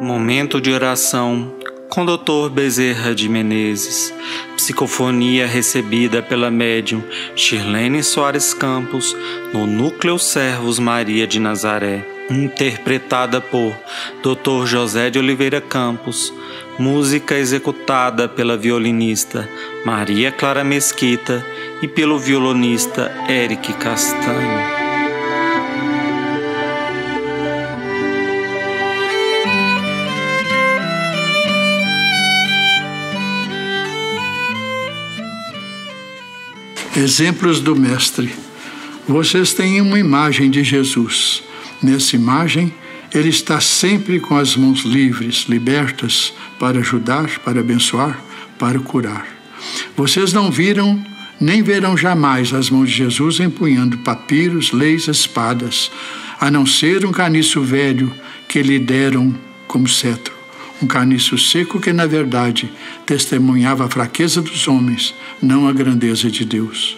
Momento de oração com Dr. Bezerra de Menezes. Psicofonia recebida pela médium Shirlene Soares Campos no Núcleo Servos Maria de Nazaré. Interpretada por Dr. José de Oliveira Campos. Música executada pela violinista Maria Clara Mesquita e pelo violonista Eric Castanho. Exemplos do Mestre. Vocês têm uma imagem de Jesus. Nessa imagem, ele está sempre com as mãos livres, libertas, para ajudar, para abençoar, para curar. Vocês não viram nem verão jamais as mãos de Jesus empunhando papiros, leis, espadas, a não ser um caniço velho que lhe deram como cetro um caniço seco que, na verdade, testemunhava a fraqueza dos homens, não a grandeza de Deus.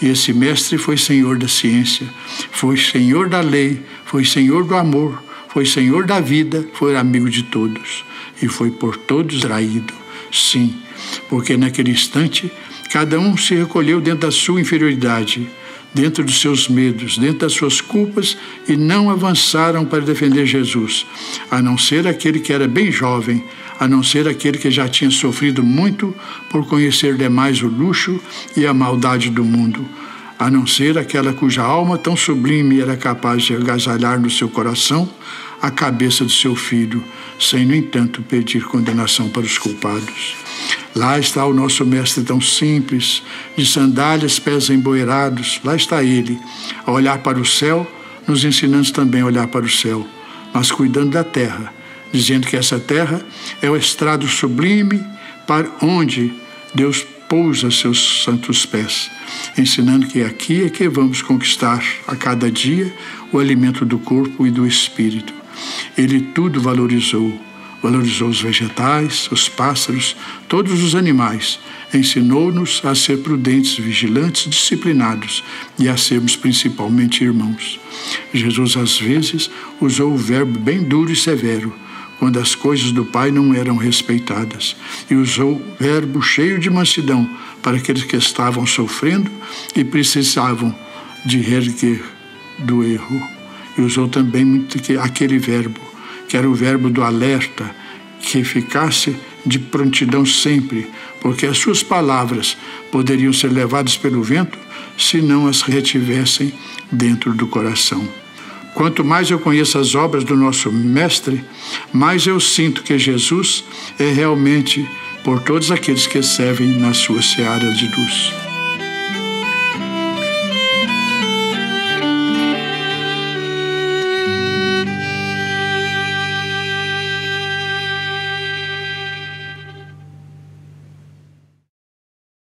E esse mestre foi senhor da ciência, foi senhor da lei, foi senhor do amor, foi senhor da vida, foi amigo de todos e foi por todos traído. Sim, porque naquele instante cada um se recolheu dentro da sua inferioridade dentro dos seus medos, dentro das suas culpas e não avançaram para defender Jesus, a não ser aquele que era bem jovem, a não ser aquele que já tinha sofrido muito por conhecer demais o luxo e a maldade do mundo, a não ser aquela cuja alma tão sublime era capaz de agasalhar no seu coração a cabeça do seu filho, sem, no entanto, pedir condenação para os culpados. Lá está o nosso mestre tão simples, de sandálias, pés emboeirados. Lá está ele, a olhar para o céu, nos ensinando também a olhar para o céu, mas cuidando da terra, dizendo que essa terra é o estrado sublime para onde Deus pousa seus santos pés, ensinando que aqui é que vamos conquistar a cada dia o alimento do corpo e do espírito. Ele tudo valorizou valorizou os vegetais, os pássaros, todos os animais. Ensinou-nos a ser prudentes, vigilantes, disciplinados e a sermos principalmente irmãos. Jesus, às vezes, usou o verbo bem duro e severo, quando as coisas do Pai não eram respeitadas, e usou o verbo cheio de mansidão para aqueles que estavam sofrendo e precisavam de reerguer do erro. E usou também muito aquele verbo que era o verbo do alerta, que ficasse de prontidão sempre, porque as suas palavras poderiam ser levadas pelo vento se não as retivessem dentro do coração. Quanto mais eu conheço as obras do nosso Mestre, mais eu sinto que Jesus é realmente por todos aqueles que servem na sua seara de luz.